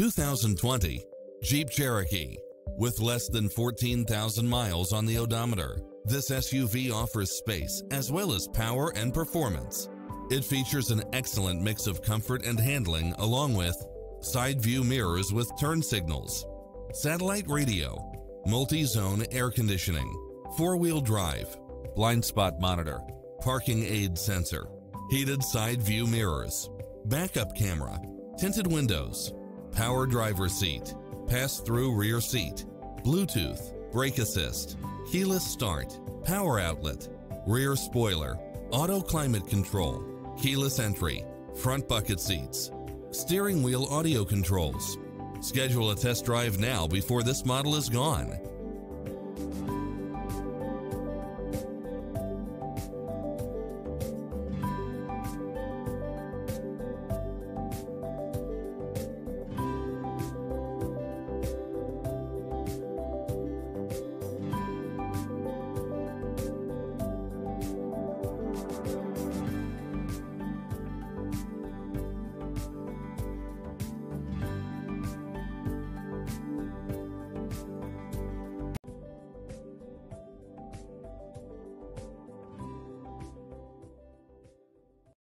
2020 Jeep Cherokee. With less than 14,000 miles on the odometer, this SUV offers space as well as power and performance. It features an excellent mix of comfort and handling along with side view mirrors with turn signals, satellite radio, multi-zone air conditioning, four-wheel drive, blind spot monitor, parking aid sensor, heated side view mirrors, backup camera, tinted windows, power driver seat, pass-through rear seat, Bluetooth, brake assist, keyless start, power outlet, rear spoiler, auto climate control, keyless entry, front bucket seats, steering wheel audio controls. Schedule a test drive now before this model is gone.